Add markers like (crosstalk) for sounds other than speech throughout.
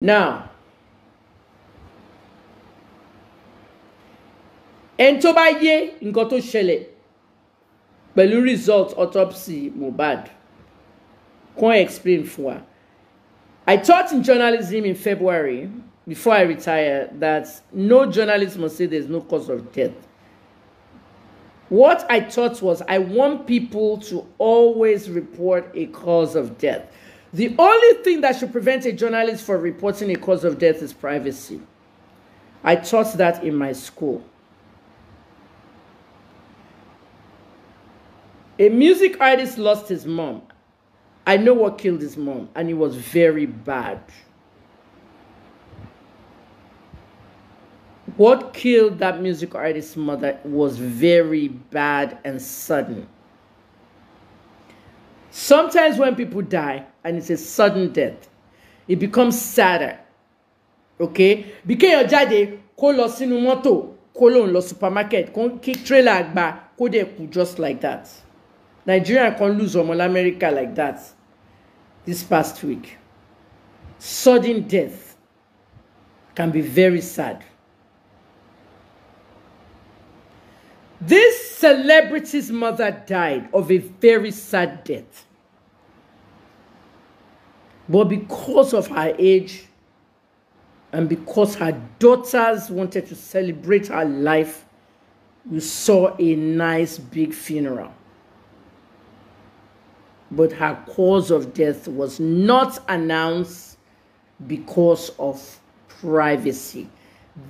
now ẹni tó bá yé nǹkan tó ṣẹlẹ̀ pẹ̀lú result autopsy Mohbad kàn explain fún wa I taught in journalism in February before I retired that no journalist must say there's no cause of death. What I taught was I want people to always report a cause of death. The only thing that should prevent a journalist from reporting a cause of death is privacy. I taught that in my school. A music artist lost his mom. I know what killed his mom, and it was very bad. What killed that music artist's mother was very bad and sudden. Sometimes when people die and it's a sudden death, it becomes sadder. Okay? Bí kéèyàn jáde kó lọ sínú mọ́tò kó lóun lọ supermarket kí trailer kú just like that. Nigeria can lose ọmọ America like that this past week. Sudden death can be very sad. This celebrity's mother died of a very sad death. But because of her age and because her daughters wanted to celebrate her life, we saw a nice big funeral. But her cause of death was not announced because of privacy.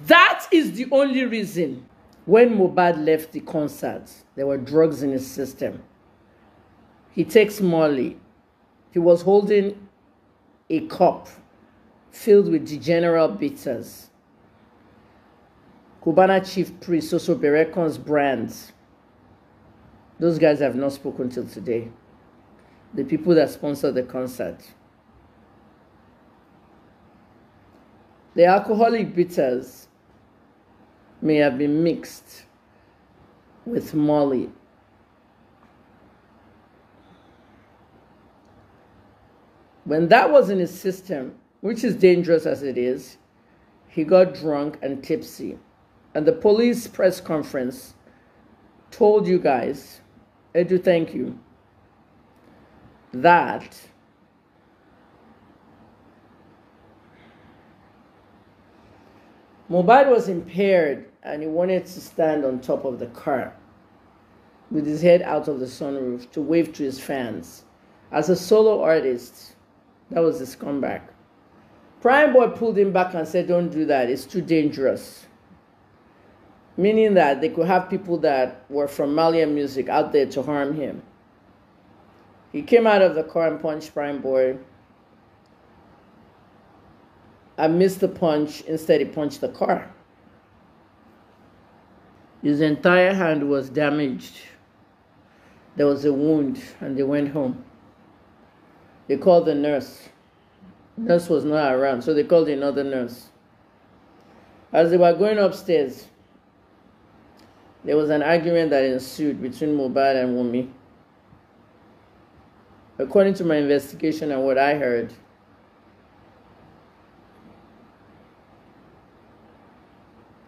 That is the only reason when Mohbad left the concert, there were drugs in his system. He takes Molly. He was holding a cup filled with degenerate bitters. Cubana chief priest, Soso Soberekon's brands. Those guys have not spoken till today. The people that sponsored the concert. The alcoholic bitters may have been mixed with Molly. When that was in his system, which is dangerous as it is, he got drunk and tipsy. And the police press conference told you guys, Edu, thank you, that Mohbad was impaired and he wanted to stand on top of the car with his head out of the sunroof to wave to his fans. As a solo artist, that was his comeback. Prime Boy pulled him back and said, Don't do that, it's too dangerous. Meaning that they could have people that were from Marlian music out there to harm him. He came out of the car and punched Prime Boy I missed the punch. Instead, he punched the car. His entire hand was damaged. There was a wound, and they went home. They called the nurse. Nurse was not around, so they called another nurse. As they were going upstairs, there was an argument that ensued between Mohbad and Wumi. According to my investigation and what I heard,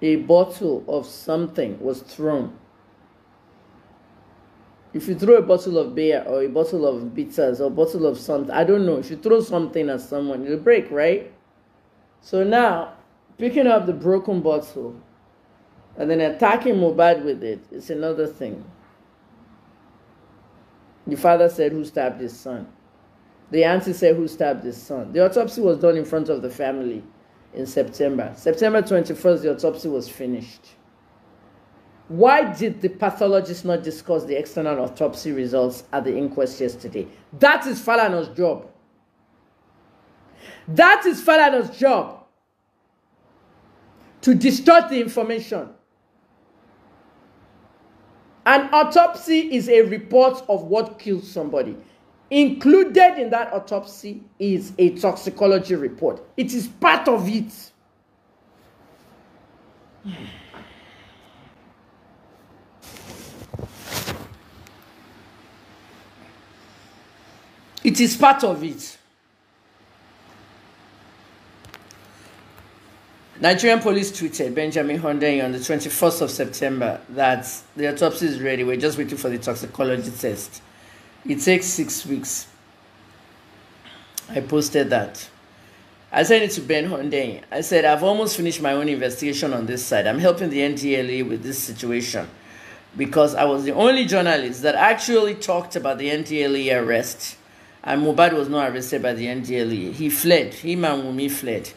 a bottle of something was thrown. If you throw a bottle of beer or a bottle of bitters or a bottle of something, I don't know. If you throw something at someone, it'll break, right? So now, picking up the broken bottle and then attacking Mohbad with it is another thing. The father said, Who stabbed his son? The auntie said, Who stabbed his son? The autopsy was done in front of the family in September. September 21st, the autopsy was finished. Why did the pathologist not discuss the external autopsy results at the inquest yesterday? That is Falana's job. That is Falana's job. To distort the information. An autopsy is a report of what killed somebody. Included in that autopsy is a toxicology report. It is part of it. It is part of it. Nigerian police tweeted Benjamin Hundeyin on the 21st of September that the autopsy is ready. We're just waiting for the toxicology test. It takes six weeks. I posted that. I sent it to Ben Hundeyin. I said, I've almost finished my own investigation on this side. I'm helping the NDLEA with this situation because I was the only journalist that actually talked about the NDLEA arrest. And Mohbad was not arrested by the NDLEA. He fled. Him and Wumi fled.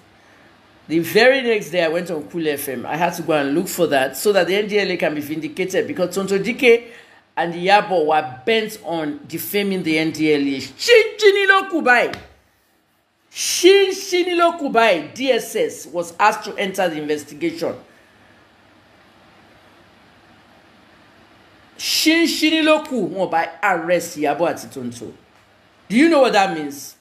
The very next day, I went on Cool FM. I had to go and look for that so that the NDLEA can be vindicated because Tonto Dike and the Yabo were bent on defaming the NDLEA. Shinjinilo Kubai. Shinjinilo Kubai, DSS, was asked to enter the investigation. Shinjinilo Ku, wọ́n bá arrest Yabo àti Tonto. Do you know what that means?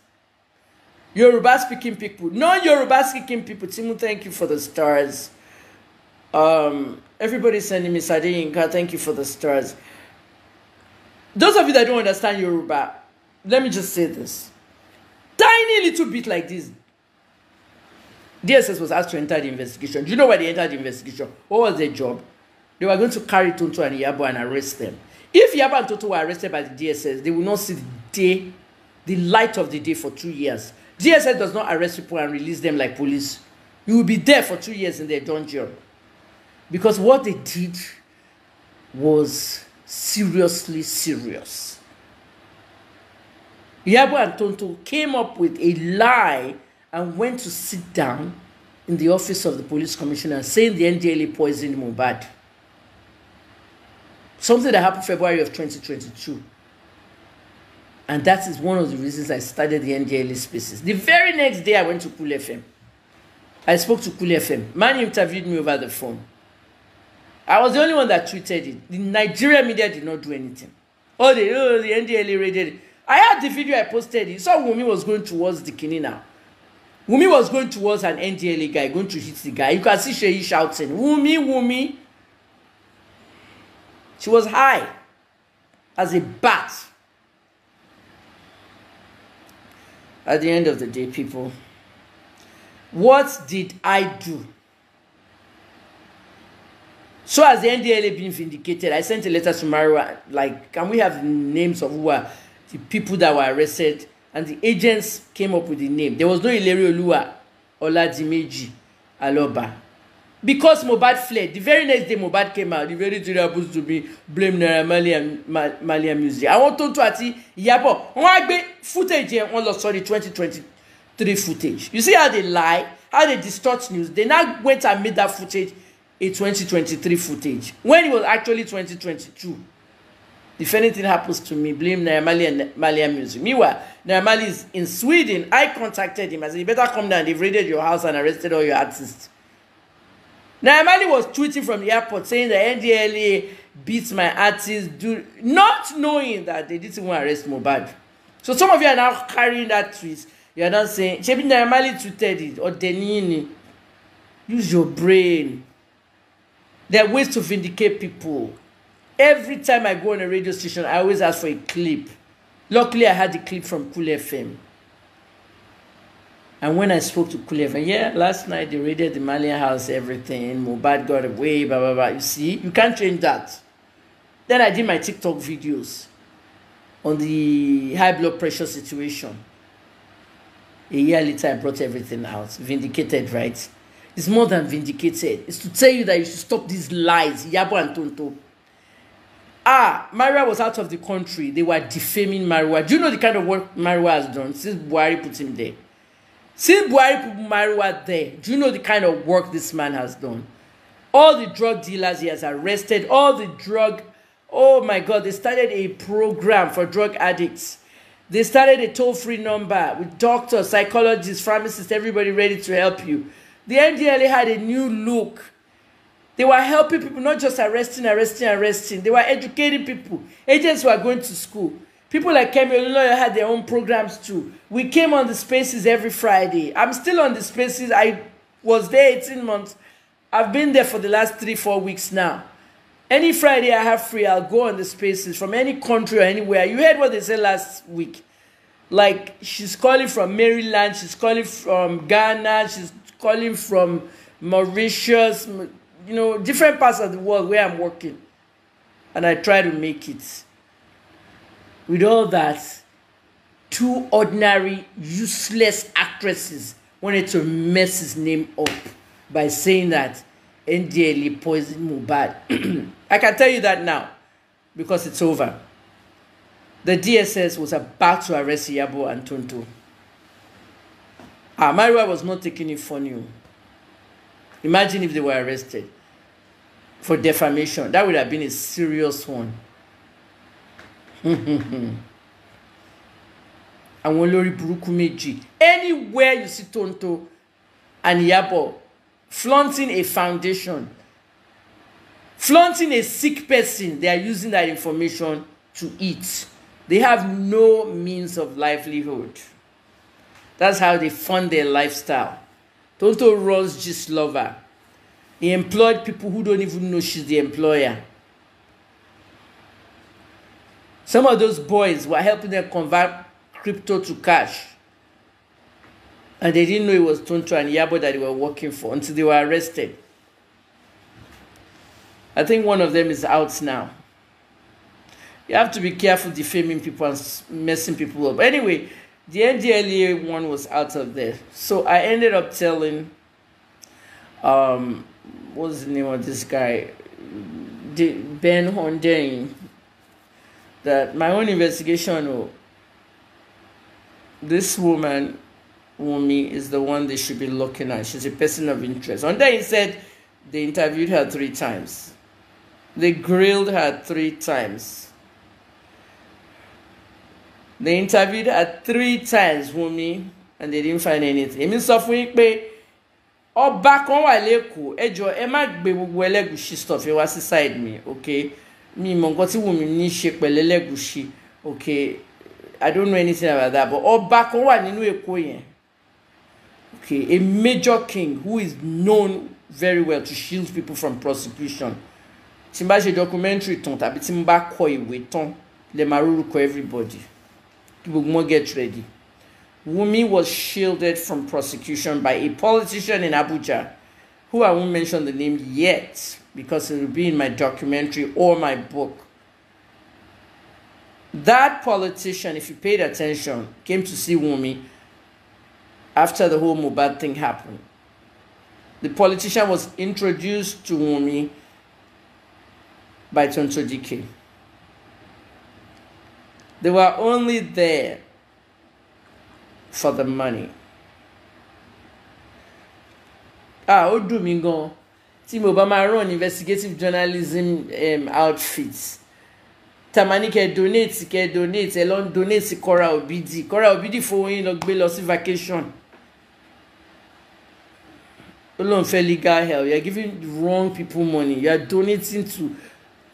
Yoruba speaking people, non Yoruba speaking people. Timu, thank you for the stars. Um, everybody sending me Sadinka, thank you for the stars. Those of you that don't understand Yoruba, let me just say this. Tiny little bit like this. DSS was asked to enter the investigation. Do you know why they entered the investigation? What was their job? They were going to carry Tonto and Yabo and arrest them. If Yabo and Tonto were arrested by the DSS, they would not see the day, the light of the day for two years. DSS does not arrest people and release them like police. You will be there for two years in their dungeon. Because what they did was seriously serious. Yabo and Tonto came up with a lie and went to sit down in the office of the police commissioner saying the NDLEA poisoned Mohbad. Something that happened February of 2022. And that is one of the reasons I started the NDLA spaces. The very next day, I went to Cool FM. I spoke to Cool FM. Man interviewed me over the phone. I was the only one that tweeted it. The Nigerian media did not do anything. Oh, the, oh, the NDLA raided it. I had the video I posted. You saw Wumi was going towards the Kini now. Wumi was going towards an NDLA guy, going to hit the guy. You can see Sheyi shouting, Wumi, Wumi. She was high as a bat. At the end of the day, people, what did I do? So as the NDLA being vindicated, I sent a letter to Marwa, like, can we have names of who are the people that were arrested? And the agents came up with the name. There was no Ileri Olua Oladimeji Aloba. Because Mobad fled, the very next day Mobad came out, the very thing happens to be blame Naira Marley and Marley music. Àwọn tó ń tó àti Ìyábọ̀, wọ́n á gbé footage yẹn, wọ́n lọ sọ the twenty twenty three footage. You see how they lie, how they distort news. They now went and made that footage a twenty twenty three footage when it was actually twenty twenty two. If anything happens to me, blame Naira Marley and Marley music. Meanwhile, Naira Marley is in Sweden. I contacted him. I said, you better come down. They've raided your house and arrested all your artists. Naimali was tweeting from the airport saying the NDLA beats my artist, do not knowing that they didn't want to arrest Mobad. So some of you are now carrying that tweet. You are now saying, Shebi Naimali tweeted it or Denini. Use your brain. There are ways to vindicate people. Every time I go on a radio station, I always ask for a clip. Luckily, I had the clip from Cool FM. And when I spoke to Kuleva, yeah, last night they raided the Marlian house, everything. Mohbad got away, blah, blah, blah. You see, you can't change that. Then I did my TikTok videos on the high blood pressure situation. A year later, I brought everything out. Vindicated, right? It's more than vindicated. It's to tell you that you should stop these lies. Yabo and Tonto. Ah, Marwa was out of the country. They were defaming Marwa. Do you know the kind of work Marwa has done since Buhari put him there? Since Buhari put Marwa there, do you know the kind of work this man has done? All the drug dealers he has arrested, all the drug, oh my God, they started a program for drug addicts. They started a toll-free number with doctors, psychologists, pharmacists, everybody ready to help you. The NDLEA had a new look. They were helping people, not just arresting, arresting, arresting. They were educating people. Agents were going to school. People like Kemi Olunloyo had their own programs too. We came on the spaces every Friday. I'm still on the spaces. I was there 18 months. I've been there for the last three, four weeks now. Any Friday I have free, I'll go on the spaces from any country or anywhere. You heard what they said last week. Like she's calling from Maryland, she's calling from Ghana, she's calling from Mauritius, you know, different parts of the world where I'm working. And I try to make it. With all that, two ordinary, useless actresses wanted to mess his name up by saying that NDLEA poisoned Mohbad. (clears throat) I can tell you that now because it's over. The DSS was about to arrest Yabo and Tonto. Ah, Marwa was not taking it funny. Imagine if they were arrested for defamation. That would have been a serious one. (laughs) àwọn olórí burúkú méjì. Anywhere you see Tonto and Iyabo flaunting a foundation flaunting a sick person they are using that information to eat. They have no means of livelihood. That's how they fund their lifestyle. Tonto runs just lover. He employed people who don't even know she's the employer some of those boys were helping them convert crypto to cash. And they didn't know it was Tonto and Yabo that they were working for until they were arrested. I think one of them is out now. You have to be careful defaming people and messing people up. Anyway, the NDLEA one was out of there. So I ended up telling, um, what's the name of this guy? Ben Hundeyin, that my own investigation this woman, Wumi, is the one they should be looking at. She's a person of interest. And then he said they interviewed her three times. They grilled her three times. They interviewed her three times, Wumi, and they didn't find anything. Èmi sọ fún yín pé ọba kan wà lẹ́kọ̀ọ́ ẹ jọ ẹ má gbé ẹlẹ́gùsí stuff yẹn wá sí side okay mi mọ nǹkan tí Wumi ní ṣe pẹ̀lú okay I don't know anything about that but ọba kan wà nínú Èkó yẹn okay a major king who is known very well to shield people from prosecution. Tí n documentary tán tàbí tí n bá kọ ìwé lè máa rúrúkọ everybody kí gbogbo get ready. Wumi was shielded from prosecution by a politician in Abuja who I won't mention the name yet because it will be in my documentary or my book that politician, if you paid attention, came to see Wumi after the whole Mohbad thing happened. The politician was introduced to Wumi by Tonto Dike. They were only there for the money. Ah, ó dùn tí mo bá máa run investigative journalism um, outfits. Tamani kẹ donate kẹ donate ẹ lọ ń donate Kora Obidi. Kora Obidi fowó yín lọ gbé lọ sí vacation. Ó lóun fẹ́ legal help. You are giving wrong people money. You are donating to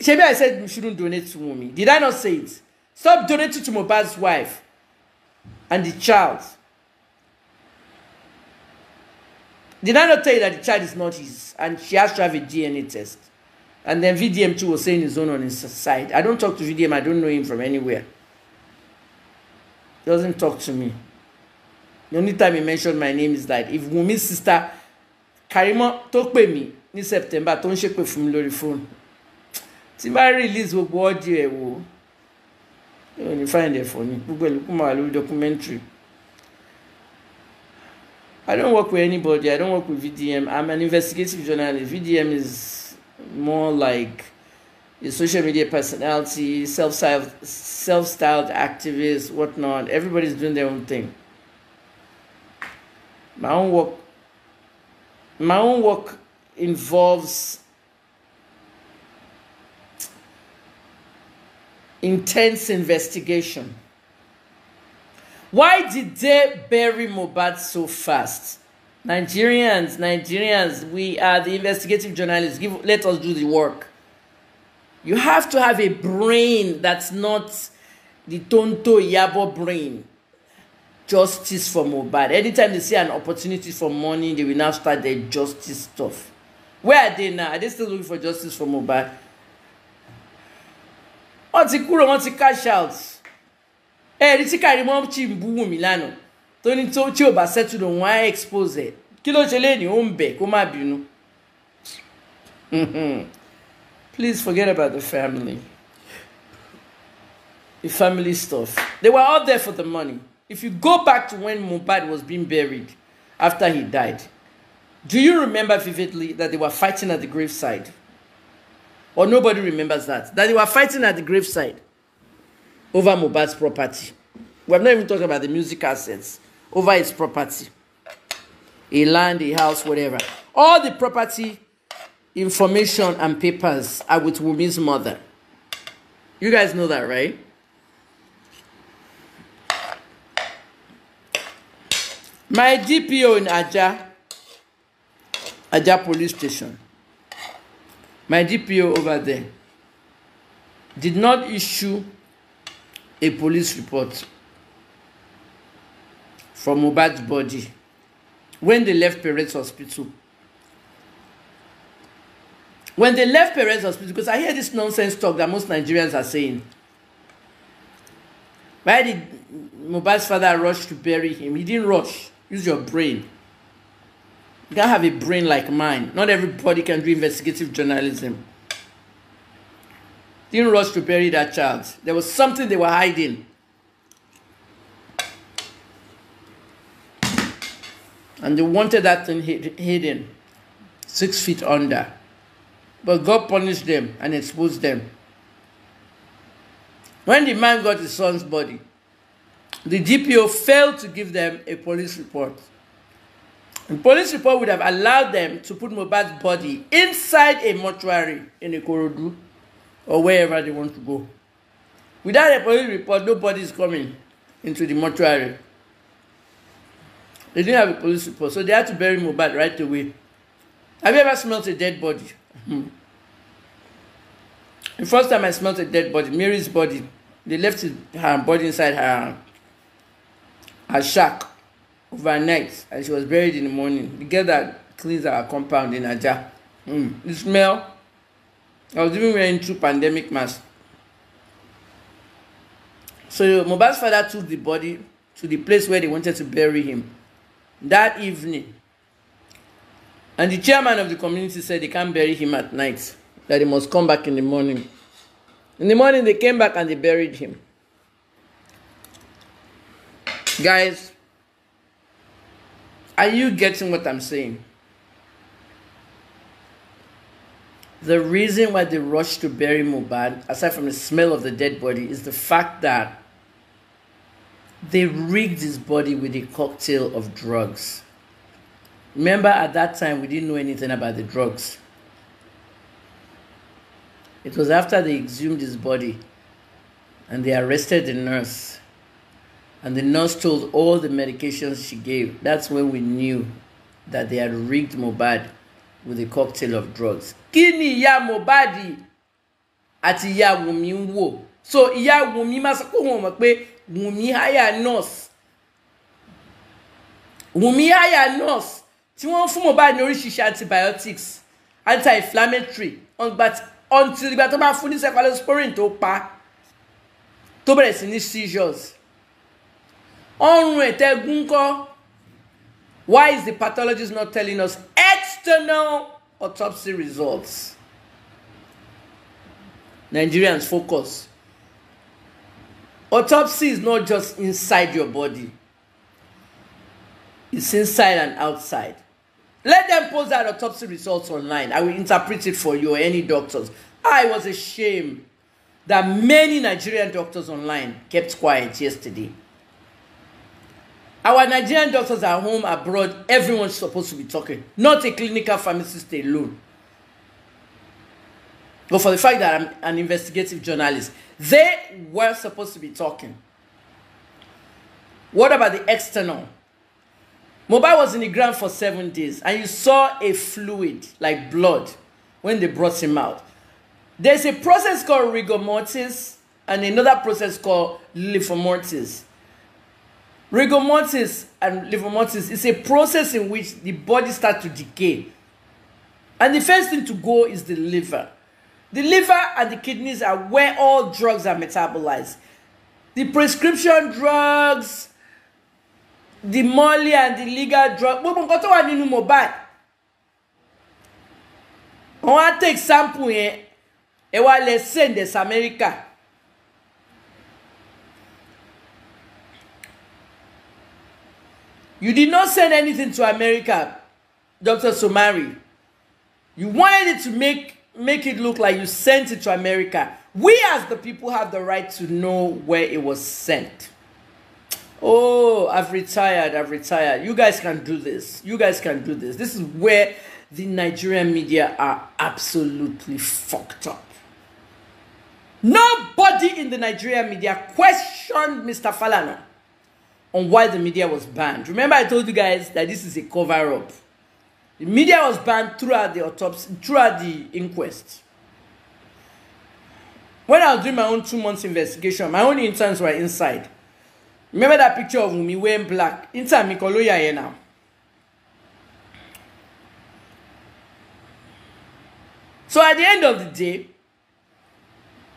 ṣebí I said you shouldn't donate to Wunmi did I not say it? Stop donating to Mohbad's wife and the child did I not tell you that the child is not his and she has to have a DNA test And then VDM too was saying his own on his side. I don't talk to VDM, I don't know him from anywhere. He doesn't talk to me. The only time he mentioned my name is that if Wumi's sister Karimo tó pè mí ní September tó ń ṣépè fún mi lórí fóònù tí release gbogbo audio ẹ̀ wò ó find ẹ̀ for me gbogbo ẹ̀ ló kún máa documentary. I don't work with anybody. I don't work with VDM. I'm an investigative journalist. VDM is more like a social media personality, self-styled, self-styled activist, whatnot. Everybody's doing their own thing. My own work, my own work involves intense investigation. Why did they bury Mobad so fast? Nigerians, Nigerians, we are the investigative journalists. Give, let us do the work. You have to have a brain that's not the Tonto Yabo brain. Justice for Mohbad. Anytime they see an opportunity for money, they will now start their justice stuff. Where are they now? Are they still looking for justice for Mohbad? Wọ́n ti kúrò, wọ́n ti cash out. Ẹ̀rí tí Kàrímọ́ ti ń bú Wùmí lánàá tó ní tó tí ò bá settle òun á expose ẹ̀. Kí ló ṣe léèní ó ń bẹ̀ kó má bínú. (laughs) Please forget about the family. The family stuff. They were all there for the money. If you go back to when Mohbad was being buried after he died do you remember vividly that they were fighting at the graveside? Or nobody remembers that? That they were fighting at the graveside over Mohbad's property we have not even talked about the music assets over his property a land, a house, whatever. All the property information and papers are with Wumi's mother. You guys know that, right? My DPO in Aja, Aja police station, my DPO over there did not issue a police report from Mohbad's body when they left Perez Hospital. When they left Perez Hospital, because I hear this nonsense talk that most Nigerians are saying. Why did Mohbad's father rush to bury him? He didn't rush. Use your brain. You can't have a brain like mine. Not everybody can do investigative journalism. Didn't rush to bury that child. There was something they were hiding. And they wanted that thing hidden, six feet under. But God punished them and exposed them. When the man got his son's body, the DPO failed to give them a police report. The police report would have allowed them to put Mohbad's body inside a mortuary in Ikorodu or wherever they want to go. Without a police report, nobody is coming into the mortuary. They didn't have a police report, so they had to bury Mohbad right away. Have you ever smelled a dead body? Hmm. the first time I smelled a dead body, Mary's body, they left her body inside her, her shack overnight, and she was buried in the morning. The girl that cleans our compound in Aja. Mm. The smell. I was even wearing two pandemic mask. So Mohbad's father took the body to the place where they wanted to bury him that evening. And the chairman of the community said they can't bury him at night, that he must come back in the morning. In the morning, they came back and they buried him. Guys, are you getting what I'm saying? The reason why they rushed to bury Mohbad, aside from the smell of the dead body, is the fact that they rigged his body with a cocktail of drugs. Remember, at that time, we didn't know anything about the drugs. It was after they exhumed his body and they arrested the nurse. And the nurse told all the medications she gave. That's when we knew that they had rigged Mohbad with a cocktail of drugs. Kini ya Mobadi àti ìyá Wùmí ń wò. So ìyá Wùmí máa sọ pé òun mọ̀ pé Wùmí háyà nurse Wùmí háyà nurse tí wọ́n fún Mohbad ní oríṣiríṣi antibiotics anti-inflammatory until ìgbà tó bá fún ní cephalosporin tó pa tó bẹ̀rẹ̀ sí ní seizures ọrùn ẹ̀tẹ́gún kọ́ why is the pathologist not telling us external autopsy results Nigerians focus Autopsy is not just inside your body, it's inside and outside. Let them post that autopsy results online. I will interpret it for you or any doctors. I was ashamed that many Nigerian doctors online kept quiet yesterday. Our Nigerian doctors at home, abroad, everyone's supposed to be talking, not a clinical pharmacist alone. But for the fact that I'm an investigative journalist, they were supposed to be talking. What about the external? Mobile was in the ground for seven days, and you saw a fluid like blood when they brought him out. There's a process called rigor mortis and another process called livor mortis. Rigor mortis and livor mortis is a process in which the body starts to decay. And the first thing to go is the liver. The liver and the kidneys are where all drugs are metabolized. The prescription drugs, the money and the legal drug gbogbo nǹkan tó wà nínú Mohbad wọ́n á take sample yẹn ẹ wá lè send this America. You did not send anything to America, Dr. Somiari. You wanted it to make make it look like you sent it to America. We as the people have the right to know where it was sent. Oh, I've retired. I've retired. You guys can do this. You guys can do this. This is where the Nigerian media are absolutely fucked up. Nobody in the Nigerian media questioned Mr. Falana on why the media was banned. Remember, I told you guys that this is a cover up. The media was banned throughout the autopsy, throughout the inquest. When I was doing my own two months investigation, my own interns were inside. Remember that picture of me wearing black? Intern mi kan ló now. So at the end of the day,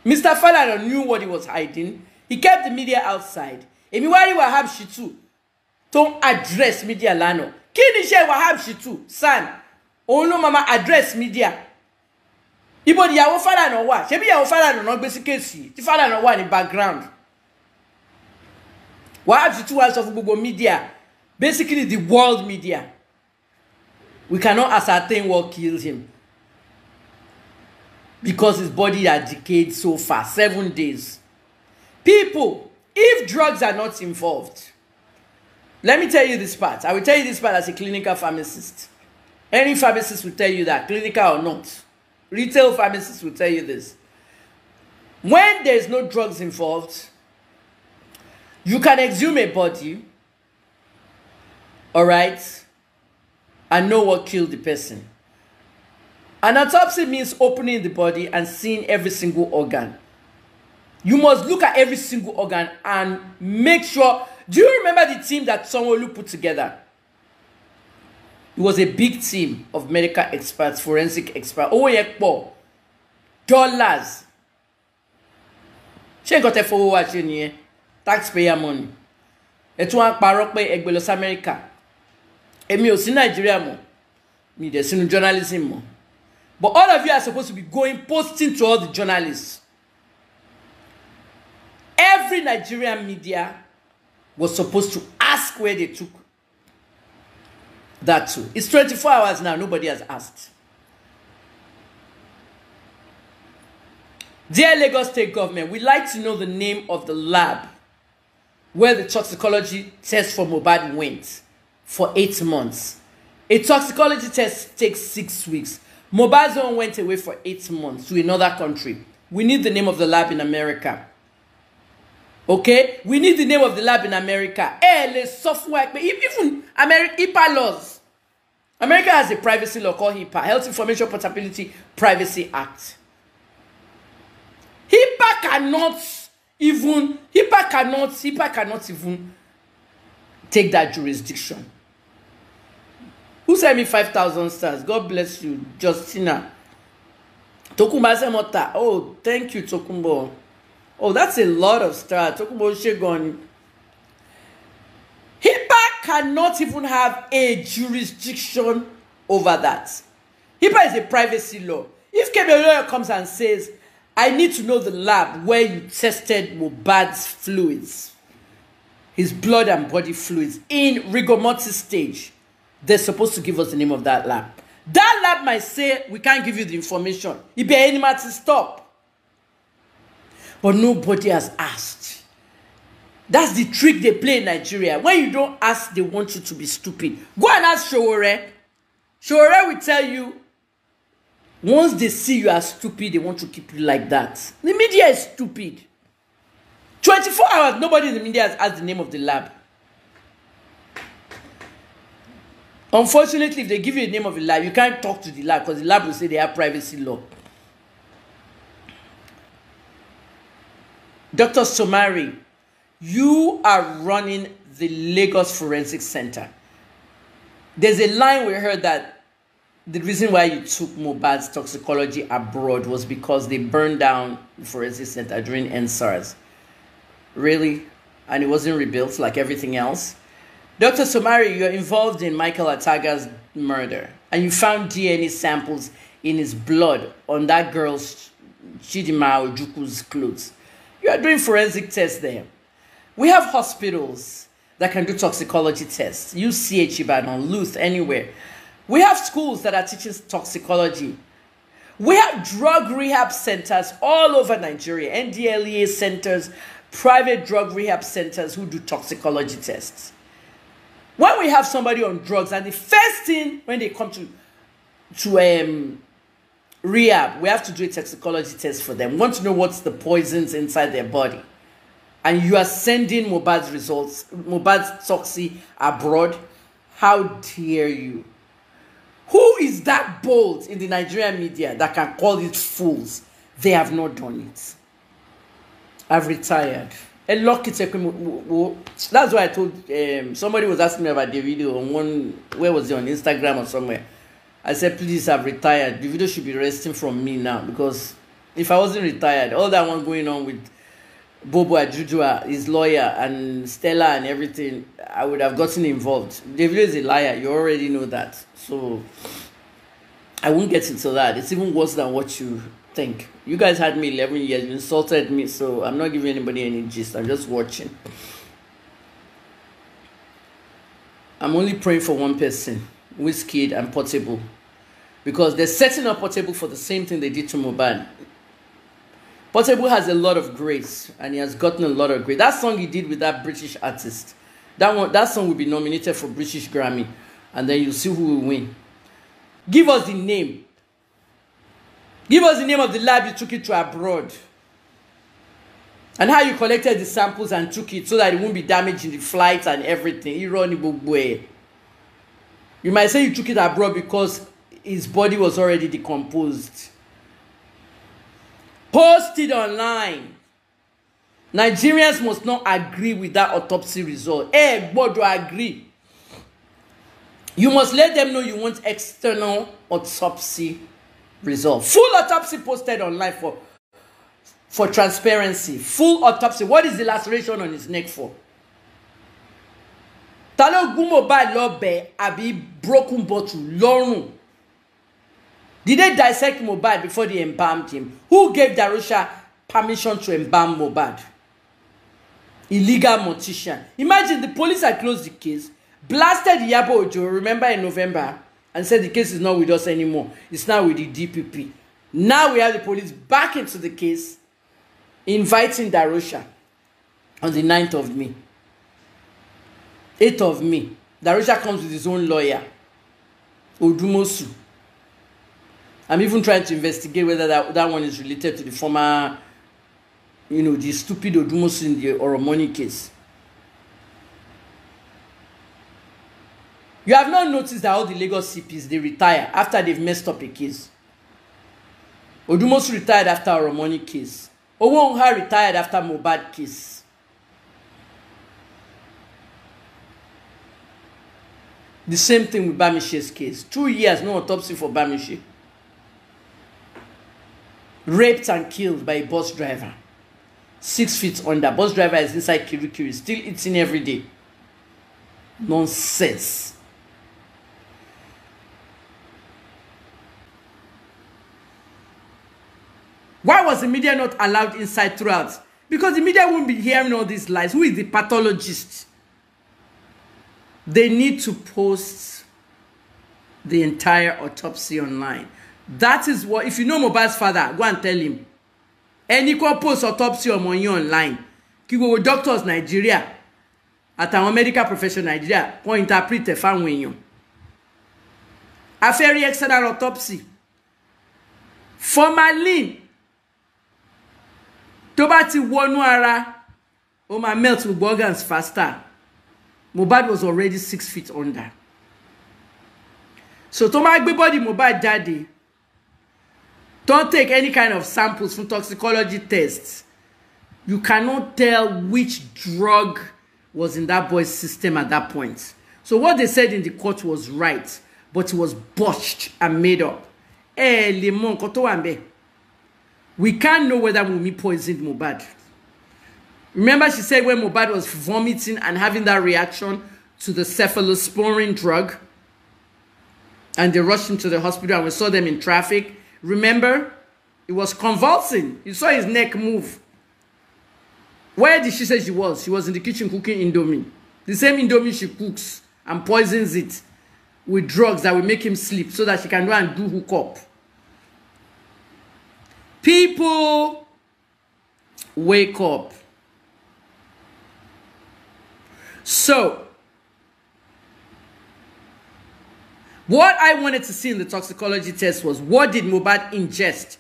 Mr. Falana knew what he was hiding. He kept the media outside. Èmi wá rí Wahab Shitu tó ń address media lánàá. Kí ni iṣẹ́ Wahab Shitu san? Òun ló máa address media. Ibo ni ìyàwó Falana wà? Ṣebí ìyàwó Falana náà gbé sí kéèsì tí Falana wà ní background. Wahab Shitu wá sọ fún gbogbo media basically the world media. We cannot ascertain what killed him because his body had decayed so far seven days. People, if drugs are not involved, let me tell you this part. I will tell you this part as a clinical pharmacist. Any pharmacist will tell you that, clinical or not. Retail pharmacist will tell you this. When there is no drugs involved, you can exhume a body, all right, and know what killed the person. An autopsy means opening the body and seeing every single organ. You must look at every single organ and make sure. Do you remember the team that Sonwolu put together? It was a big team of medical experts, forensic experts. Oh, yeah, dollars. Ṣé nǹkan tẹ́ fowó ṣe nìyẹn? Taxpayer money. Ẹ tún wá parọ́ pé ẹ gbé lọ sí Amẹ́ríkà. Èmi journalism mọ́. But all of you are supposed to be going posting to all the journalists. Every Nigerian media was supposed to ask where they took that to. It's 24 hours now, nobody has asked. Dear Lagos State Government, we'd like to know the name of the lab where the toxicology test for Mohbad went for eight months. A toxicology test takes six weeks. Mobile Zone went away for eight months to another country. We need the name of the lab in America. Okay? We need the name of the lab in America. Eh, le software. Even America, HIPAA laws. America has a privacy law called HIPAA, Health Information Portability Privacy Act. HIPAA cannot even, HIPAA cannot, HIPAA cannot even take that jurisdiction. Who sent me 5,000 stars? God bless you, Justina. Tokumba Semota. Oh, thank you, Tokumbo. Oh, that's a lot of stars. Tokumbo Shegon. HIPAA cannot even have a jurisdiction over that. HIPAA is a privacy law. If Kebe comes and says, I need to know the lab where you tested Mohbad's fluids, his blood and body fluids in rigor stage, they're supposed to give us the name of that lab. That lab might say, we can't give you the information. It be matter to stop. But nobody has asked. That's the trick they play in Nigeria. When you don't ask, they want you to be stupid. Go and ask Showore. Showore will tell you, once they see you as stupid, they want to keep you like that. The media is stupid. 24 hours, nobody in the media has asked the name of the lab. Unfortunately, if they give you the name of a lab, you can't talk to the lab because the lab will say they have privacy law. Dr. Somiari, you are running the Lagos Forensic Center. There's a line we heard that the reason why you took Mohbad's toxicology abroad was because they burned down the forensic center during EndSARS. Really? And it wasn't rebuilt like everything else? Dr. Somiari, you're involved in Michael Ataga's murder, and you found DNA samples in his blood on that girl's Chidinma Ojukwu's clothes. You are doing forensic tests there. We have hospitals that can do toxicology tests. UCH Ibadan, Luth, anywhere. We have schools that are teaching toxicology. We have drug rehab centers all over Nigeria, NDLEA centers, private drug rehab centers who do toxicology tests. When we have somebody on drugs, and the first thing when they come to to um, rehab, we have to do a toxicology test for them. We want to know what's the poisons inside their body. And you are sending Mohbad's results, Mohbad's toxi abroad. How dare you? Who is that bold in the Nigerian media that can call it fools? They have not done it. I've retired. A lucky That's why I told um, somebody was asking me about the video on one, where was it on Instagram or somewhere? I said, please, I've retired. The video should be resting from me now because if I wasn't retired, all that one going on with Bobo Ajudua, his lawyer, and Stella and everything, I would have gotten involved. David is a liar. You already know that. So I won't get into that. It's even worse than what you think. You guys had me 11 years. You insulted me. So I'm not giving anybody any gist. I'm just watching. I'm only praying for one person, Wizkid and Portable. Because they're setting up Portable for the same thing they did to Mohbad. Portable has a lot of grace and he has gotten a lot of grace. That song he did with that British artist, that one, that song will be nominated for British Grammy, and then you'll see who will win. Give us the name. Give us the name of the lab you took it to abroad. And how you collected the samples and took it so that it won't be damaged in the flight and everything. You might say you took it abroad because his body was already decomposed. Post it online. Nigerians must not agree with that autopsy result. Eh, gbọ́dọ̀ agree. You must let them know you want external autopsy result. Full autopsy posted online for for transparency. Full autopsy. What is the laceration on his neck for? Ta ló gún Mohbad lọ́bẹ àbí broken bottle lọ́rùn? Did they dissect Mohbad before they embalmed him? Who gave Darusha permission to embalm Mohbad? Illegal mortician. Imagine the police had closed the case, blasted Iyabo Ojo, remember in November, and said the case is not with us anymore. It's now with the DPP. Now we have the police back into the case, inviting Darusha on the 9th of May. 8th of May. Darusha comes with his own lawyer, Odumosu. I'm even trying to investigate whether that, that one is related to the former, you know, the stupid Odumosu in the Oromoni case. You have not noticed that all the Lagos CPs, they retire after they've messed up a case. Odumosu retired after Oromoni case. Owonha retired after Mohbad case. The same thing with Bamishe's case. Two years, no autopsy for Bamishe raped and killed by a bus driver. Six feet under. Bus driver is inside Kirikiri, still eating every day. Nonsense. Why was the media not allowed inside throughout? Because the media won't be hearing all these lies. Who is the pathologist? They need to post the entire autopsy online. That is what if you know Mohbad's father go and tell him. Ẹni kó post autopsy ọmọ yín online. Kí gbogbo doctors Nigeria àtàwọn medical professional Nigeria kó interpret ẹ̀ fáwọn èèyàn. Afẹ́rí external autopsy. Formalin tó bá ti wọnú ara ó máa melt gbogbo organs faster Mohbad was already six feet under so tó máa gbé bọ́dì Mohbad jáde Don't take any kind of samples from toxicology tests. You cannot tell which drug was in that boy's system at that point. So what they said in the court was right, but it was botched and made up. Eh, lè mọ nǹkan We can't know whether Wunmi poisoned Mohbad. Remember she said when Mohbad was vomiting and having that reaction to the cephalosporin drug and they rushed him to the hospital and we saw them in traffic. Remember? He was convulsing. You saw his neck move. Where did she say she was? She was in the kitchen cooking Indomie. The same Indomie she cooks and poisons it with drugs that will make him sleep so that she can go and do hook up. People, wake up. So, what I wanted to see in the toxicology test was what did Mohbad ingest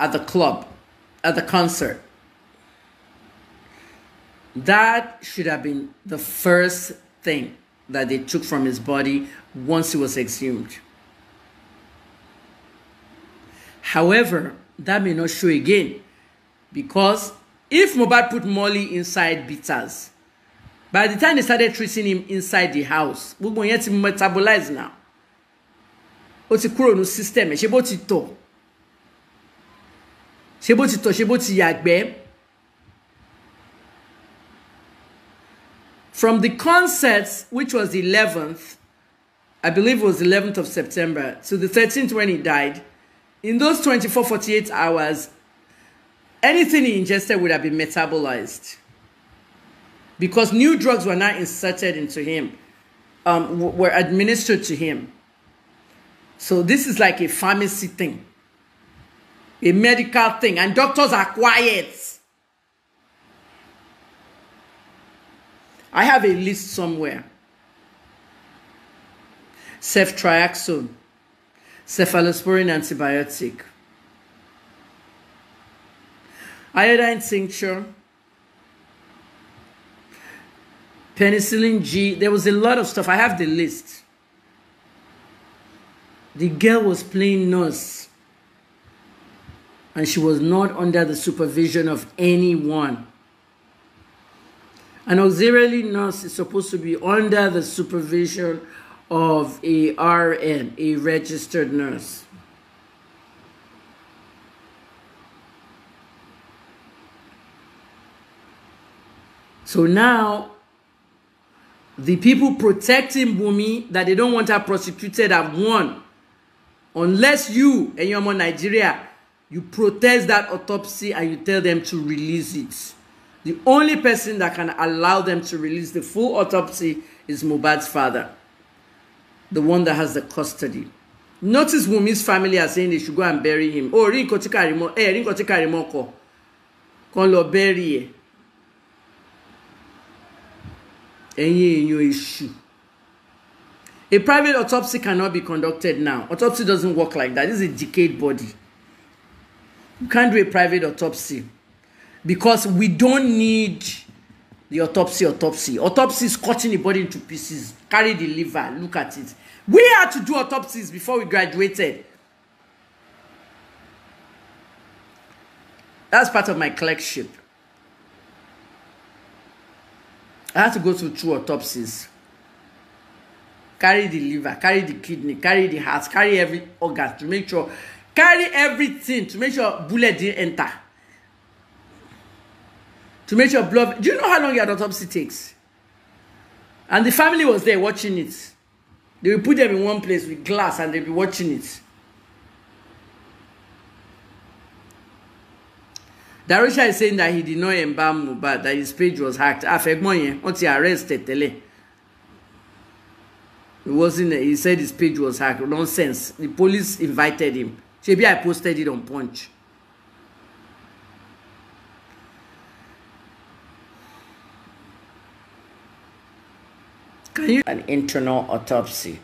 at the club, at the concert? That should have been the first thing that they took from his body once he was exhumed. However, that may not show again because if Mobile put Molly inside bitters, by the time they started treating him inside the house, gbogbo yẹn ti metabolize now. Ó ti kúrò ní system ẹ̀ ṣé bó ti tọ̀ ṣé bó ti tọ̀ ṣé bó ti yàgbẹ́. From the concert, which was the 11th, I believe it was the 11th of September, to the 13th when he died, in those 24, 48 hours, anything he ingested would have been metabolized. Because new drugs were not inserted into him, um, were administered to him. So this is like a pharmacy thing, a medical thing, and doctors are quiet. I have a list somewhere. Ceftriaxone, cephalosporin antibiotic, iodine tincture, penicillin G. There was a lot of stuff. I have the list. The girl was playing nurse and she was not under the supervision of anyone. An auxiliary nurse is supposed to be under the supervision of a RN, a registered nurse. So now, the people protecting Bumi that they don't want her prosecuted have won. Unless you and your Nigeria, you protest that autopsy and you tell them to release it. The only person that can allow them to release the full autopsy is Mohbad's father, the one that has the custody. Notice Wumi's family are saying they should go and bury him. Oh, Kàrímọ́ ẹ̀ rí nǹkan eh, kọ. Kàn lọ bury Ẹ̀yin èèyàn èṣù. A private autopsy cannot be conducted now. Autopsy doesn't work like that. This is a decayed body. You can't do a private autopsy because we don't need the autopsy autopsy autopsy is cutting the body into pieces carry the liver look at it we had to do autopsies before we graduated that's part of my clerkship i had to go through two autopsies carry the liver carry the kidney carry the heart carry every organ to make sure carry everything to make sure bullet didn't enter to make sure blood. Do you know how long your autopsy takes? And the family was there watching it. They will put them in one place with glass and they'll be watching it. Darusha is saying that he did not embalm Mohbad, that his page was hacked. Ah, Afẹ́gbọ́n yẹn, wọ́n ti arrested tẹ́lẹ̀. It wasn't, he said his page was hacked. Nonsense. The police invited him. Maybe I posted it on Punch. Can you an internal autopsy?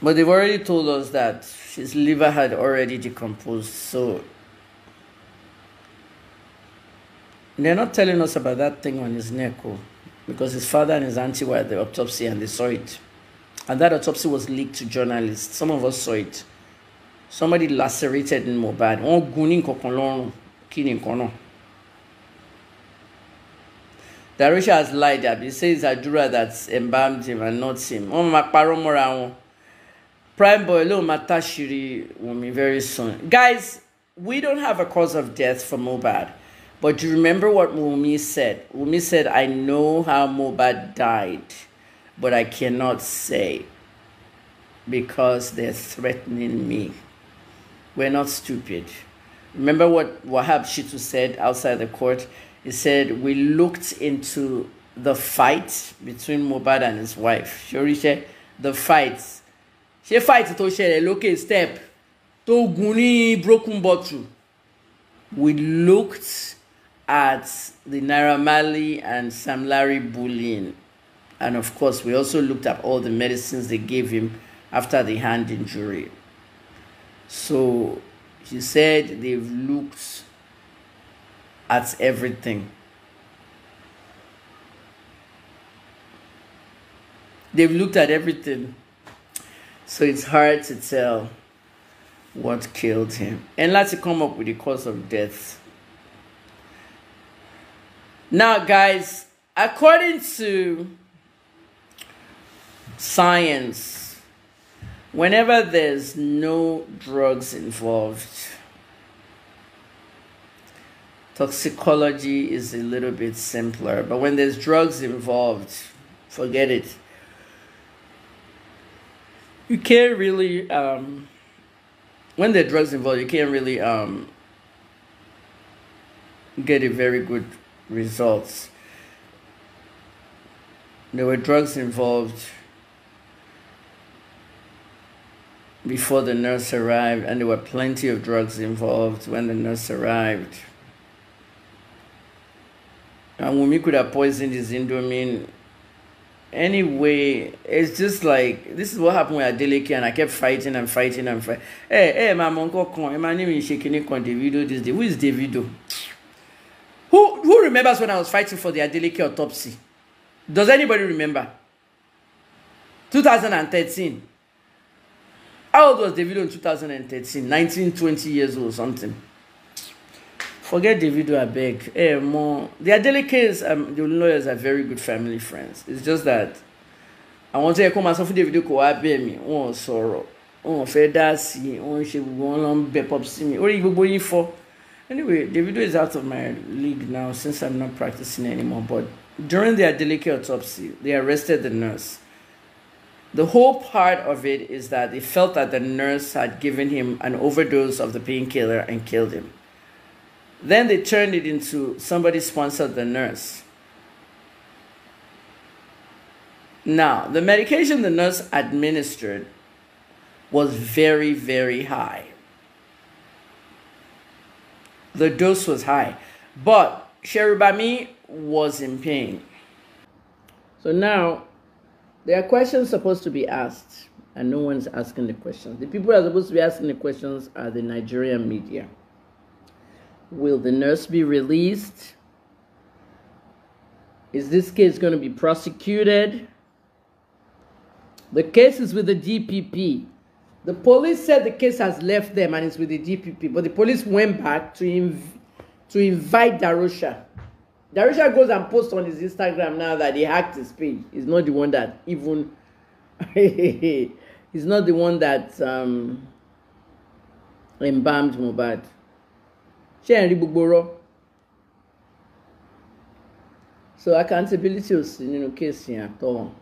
But they've already told us that his liver had already decomposed, so they're not telling us about that thing on his neck, oh, because his father and his auntie were at the autopsy and they saw it. And that autopsy was leaked to journalists. Some of us saw it. Somebody lacerated in ní nǹkan kan lọ́rùn. Kí ni? Darusha has lied that he says Adura that embalmed him and not him. Wọn. Prime boy máa táṣìírí Wunmi very soon. Guys, we don't have a cause of death for Mohbad. But do you remember what Wumi said? Wumi said, I know how Mohbad died, but I cannot say because they're threatening me. We're not stupid. Remember what Wahab Shitu said outside the court? He said, We looked into the fight between Mohbad and his wife. Shorishe, the fight. She fight to ṣẹlẹ̀ lókè step tó gun ní broken bottle. We looked at the Naira and Sam Larry bullying. And of course, we also looked at all the medicines they gave him after the hand injury. So she said they've looked at everything. They've looked at everything. So it's hard to tell what killed him. And let's come up with the cause of death. Now, guys, according to science, whenever there's no drugs involved, toxicology is a little bit simpler. But when there's drugs involved, forget it. You can't really, um, when there are drugs involved, you can't really um, get a very good results. There were drugs involved before the nurse arrived, and there were plenty of drugs involved when the nurse arrived. And when we could have poisoned his indomie. Anyway, it's just like this is what happened with Adeleke, and I kept fighting and fighting and fighting. Hey, hey, my uncle, my name is Shekini Davido. This day, who is Davido? Who who remembers when I was fighting for the Adeleke autopsy? Does anybody remember? 2013. How old was Davido in 2013? 19, 20 years old, something. Forget Davido, I beg. Eh, more. The Adelekes, um, the lawyers are very good family friends. It's just that I want to come myself for Davido kò wá bẹ̀ mí, wọ́n sọ̀rọ̀, wọ́n fẹ́ dá sí, wọ́n ṣe gbogbo wọn bẹ pop sí mi. Orí gbogbo yín fọ́. Anyway, Davido is out of my league now since I'm not practicing anymore. But during the Adeleke autopsy, they arrested the nurse. The whole part of it is that they felt that the nurse had given him an overdose of the painkiller and killed him. Then they turned it into somebody sponsored the nurse. Now, the medication the nurse administered was very, very high the dose was high. But Sherubami was in pain. So now there are questions supposed to be asked, and no one's asking the questions. The people who are supposed to be asking the questions are the Nigerian media. Will the nurse be released? Is this case going to be prosecuted? The case is with the DPP. The police said the case has left them and it's with the DPP, but the police went back to inv- to invite Darusha. Darusha goes and posts on his Instagram now that he hacked his page. He's not the one that even. (laughs) he's not the one that um, embalmed Mohbad. Ṣé ẹ̀ ń rí gbogbo rọ́? So accountability ò sí nínú kéèsì yẹn àtọ́.